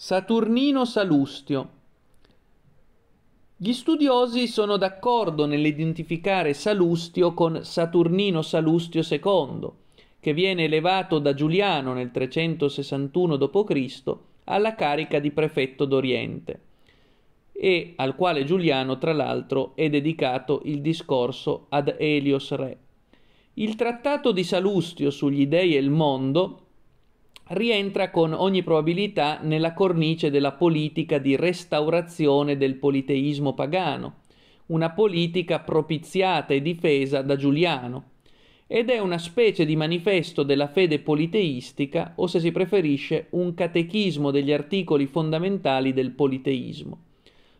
Saturnino Salustio. Gli studiosi sono d'accordo nell'identificare Salustio con Saturnino Salustio II, che viene elevato da Giuliano nel 361 d.C. alla carica di prefetto d'Oriente e al quale Giuliano tra l'altro è dedicato il discorso ad Elios Re. Il trattato di Salustio sugli dei e il mondo rientra con ogni probabilità nella cornice della politica di restaurazione del politeismo pagano, una politica propiziata e difesa da Giuliano, ed è una specie di manifesto della fede politeistica o se si preferisce un catechismo degli articoli fondamentali del politeismo.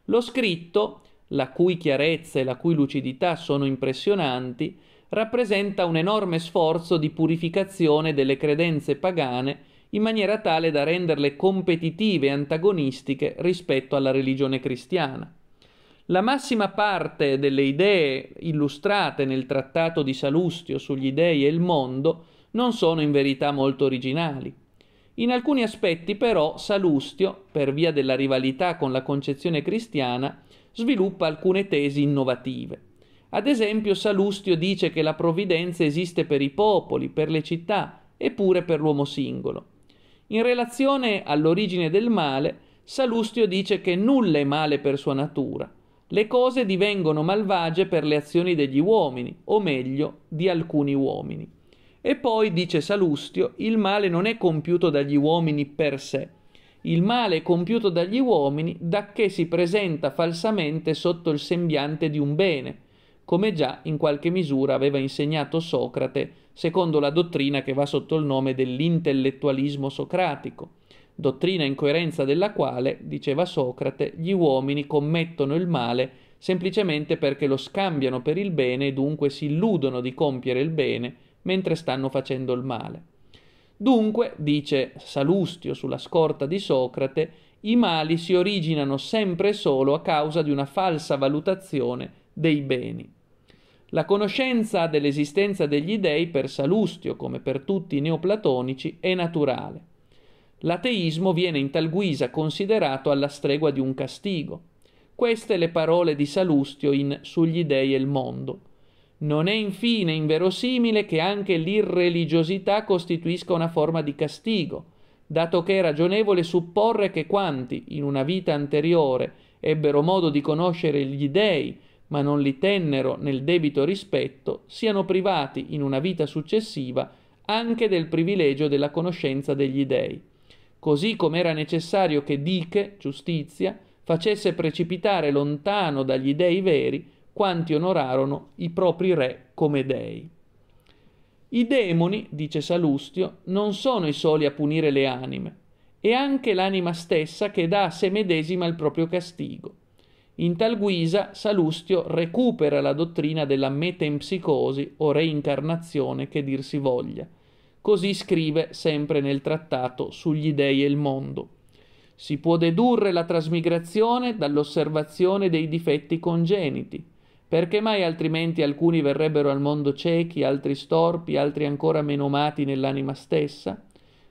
Lo scritto, la cui chiarezza e la cui lucidità sono impressionanti, rappresenta un enorme sforzo di purificazione delle credenze pagane in maniera tale da renderle competitive e antagonistiche rispetto alla religione cristiana. La massima parte delle idee illustrate nel trattato di Salustio sugli dei e il mondo non sono in verità molto originali. In alcuni aspetti però Salustio, per via della rivalità con la concezione cristiana, sviluppa alcune tesi innovative. Ad esempio Salustio dice che la provvidenza esiste per i popoli, per le città e pure per l'uomo singolo. In relazione all'origine del male, Salustio dice che nulla è male per sua natura. Le cose divengono malvagie per le azioni degli uomini, o meglio, di alcuni uomini. E poi, dice Salustio, il male non è compiuto dagli uomini per sé. Il male è compiuto dagli uomini da che si presenta falsamente sotto il sembiante di un bene, come già in qualche misura aveva insegnato Socrate, secondo la dottrina che va sotto il nome dell'intellettualismo socratico, dottrina in coerenza della quale, diceva Socrate, gli uomini commettono il male semplicemente perché lo scambiano per il bene e dunque si illudono di compiere il bene mentre stanno facendo il male. Dunque, dice Salustio sulla scorta di Socrate, i mali si originano sempre e solo a causa di una falsa valutazione dei beni. La conoscenza dell'esistenza degli dei per Salustio, come per tutti i neoplatonici, è naturale. L'ateismo viene in tal guisa considerato alla stregua di un castigo. Queste le parole di Salustio in Sugli dei e il mondo. Non è infine inverosimile che anche l'irreligiosità costituisca una forma di castigo, dato che è ragionevole supporre che quanti, in una vita anteriore, ebbero modo di conoscere gli dei ma non li tennero nel debito rispetto, siano privati in una vita successiva anche del privilegio della conoscenza degli dei. Così come era necessario che Diche, giustizia, facesse precipitare lontano dagli dei veri quanti onorarono i propri re come dei. I demoni, dice Salustio, non sono i soli a punire le anime, è anche l'anima stessa che dà a se medesima il proprio castigo. In tal guisa Salustio recupera la dottrina della metempsicosi o reincarnazione che dir si voglia. Così scrive sempre nel trattato sugli dei e il mondo. Si può dedurre la trasmigrazione dall'osservazione dei difetti congeniti, perché mai altrimenti alcuni verrebbero al mondo ciechi, altri storpi, altri ancora menomati nell'anima stessa?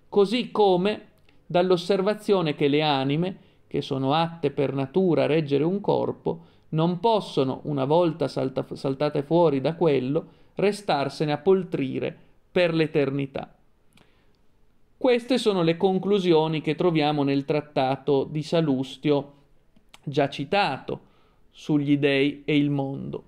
Così come dall'osservazione che le anime, che sono atte per natura a reggere un corpo, non possono, una volta salta, saltate fuori da quello, restarsene a poltrire per l'eternità. Queste sono le conclusioni che troviamo nel trattato di Salustio, già citato, sugli dei e il mondo.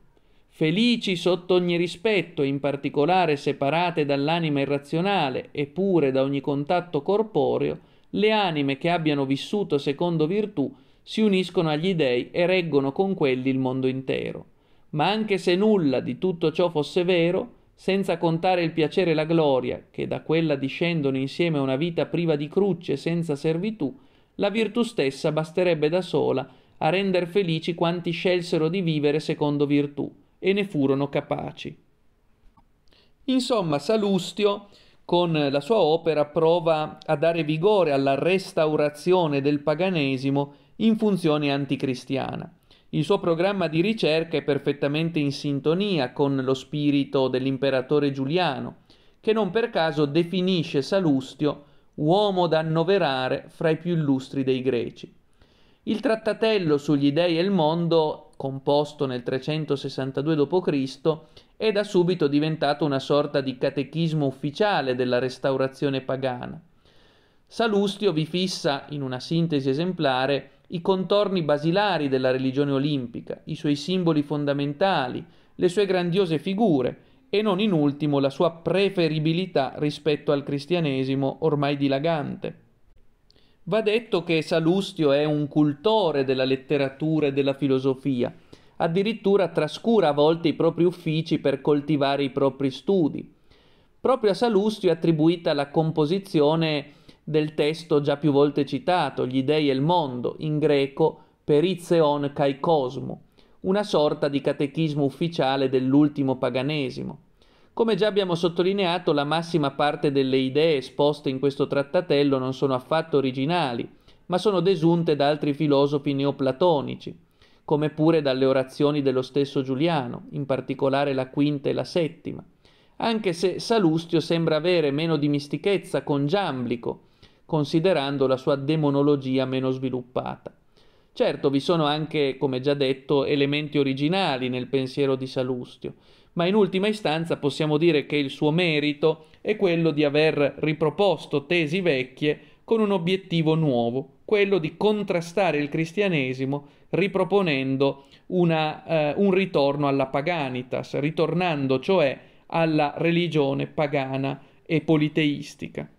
Felici sotto ogni rispetto, in particolare separate dall'anima irrazionale e pure da ogni contatto corporeo, le anime che abbiano vissuto secondo virtù si uniscono agli dei e reggono con quelli il mondo intero. Ma anche se nulla di tutto ciò fosse vero, senza contare il piacere e la gloria, che da quella discendono insieme a una vita priva di crucce senza servitù, la virtù stessa basterebbe da sola a render felici quanti scelsero di vivere secondo virtù e ne furono capaci. Insomma, Salustio con la sua opera prova a dare vigore alla restaurazione del paganesimo in funzione anticristiana. Il suo programma di ricerca è perfettamente in sintonia con lo spirito dell'imperatore Giuliano, che non per caso definisce Salustio uomo da annoverare fra i più illustri dei greci. Il trattatello sugli dei e il mondo, composto nel 362 d.C., è da subito diventato una sorta di catechismo ufficiale della restaurazione pagana. Salustio vi fissa, in una sintesi esemplare, i contorni basilari della religione olimpica, i suoi simboli fondamentali, le sue grandiose figure e non in ultimo la sua preferibilità rispetto al cristianesimo ormai dilagante. Va detto che Salustio è un cultore della letteratura e della filosofia, addirittura trascura a volte i propri uffici per coltivare i propri studi. Proprio a Salustio è attribuita la composizione del testo già più volte citato, Gli dei e il mondo, in greco Perizeon kai Cosmo, una sorta di catechismo ufficiale dell'ultimo paganesimo. Come già abbiamo sottolineato, la massima parte delle idee esposte in questo trattatello non sono affatto originali, ma sono desunte da altri filosofi neoplatonici, come pure dalle orazioni dello stesso Giuliano, in particolare la quinta e la settima, anche se Salustio sembra avere meno dimistichezza con Giamblico, considerando la sua demonologia meno sviluppata. Certo, vi sono anche, come già detto, elementi originali nel pensiero di Salustio, ma in ultima istanza possiamo dire che il suo merito è quello di aver riproposto tesi vecchie con un obiettivo nuovo, quello di contrastare il cristianesimo riproponendo una, eh, un ritorno alla paganitas, ritornando cioè alla religione pagana e politeistica.